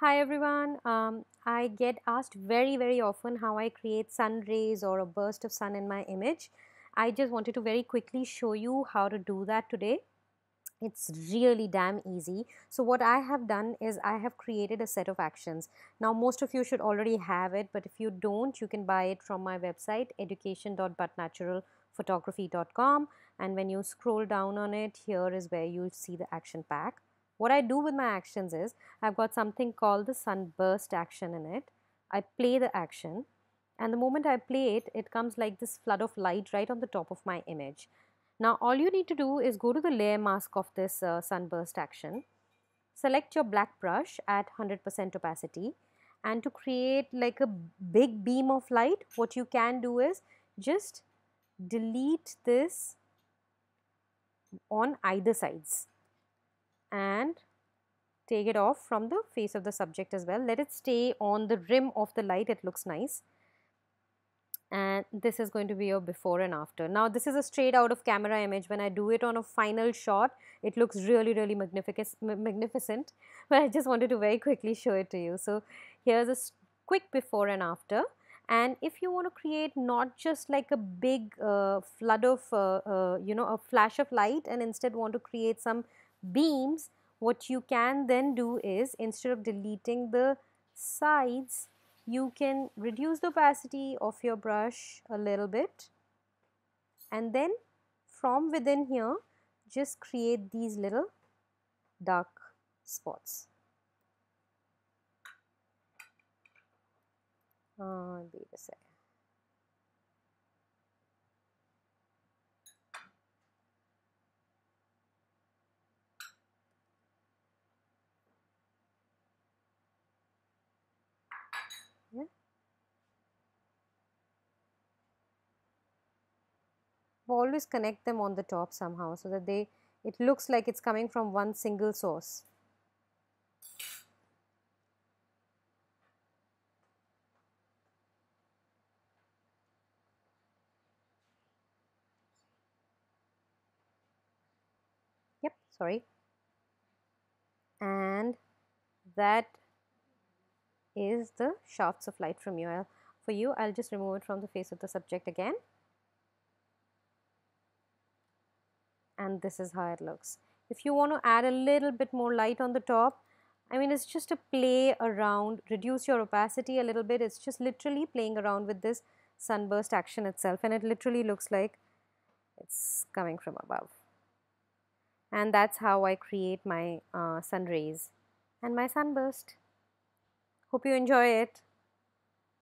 Hi everyone. Um, I get asked very very often how I create sun rays or a burst of sun in my image. I just wanted to very quickly show you how to do that today. It's really damn easy. So what I have done is I have created a set of actions. Now most of you should already have it but if you don't you can buy it from my website education.butnaturalphotography.com and when you scroll down on it here is where you'll see the action pack. What I do with my actions is I've got something called the sunburst action in it. I play the action and the moment I play it, it comes like this flood of light right on the top of my image. Now all you need to do is go to the layer mask of this uh, sunburst action, select your black brush at 100% opacity and to create like a big beam of light, what you can do is just delete this on either sides and take it off from the face of the subject as well. Let it stay on the rim of the light, it looks nice. And this is going to be your before and after. Now this is a straight out of camera image. When I do it on a final shot, it looks really, really magnificent, magnificent. But I just wanted to very quickly show it to you. So here's a quick before and after. And if you want to create not just like a big uh, flood of, uh, uh, you know, a flash of light and instead want to create some beams, what you can then do is instead of deleting the sides, you can reduce the opacity of your brush a little bit and then from within here just create these little dark spots. Uh, wait a second. Always connect them on the top somehow so that they it looks like it's coming from one single source. Yep, sorry. And that is the shafts of light from you. for you, I'll just remove it from the face of the subject again. And this is how it looks. If you want to add a little bit more light on the top, I mean it's just a play around, reduce your opacity a little bit. It's just literally playing around with this sunburst action itself and it literally looks like it's coming from above. And that's how I create my uh, sun rays and my sunburst. Hope you enjoy it.